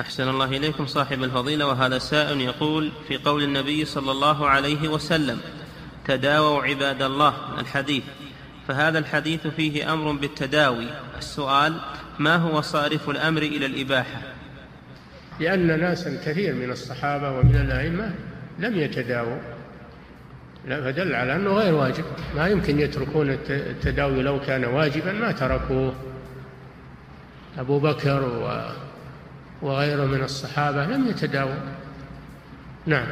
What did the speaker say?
أحسن الله إليكم صاحب الفضيلة وهذا سائل يقول في قول النبي صلى الله عليه وسلم تداووا عباد الله الحديث. فهذا الحديث فيه أمر بالتداوي. السؤال ما هو صارف الأمر إلى الإباحة؟ لأن ناسا كثير من الصحابة ومن الأئمة لم يتداووا. فدل على أنه غير واجب. ما يمكن يتركون التداوي لو كان واجبا ما تركوه. أبو بكر وغيره من الصحابة لم يتداووا نعم.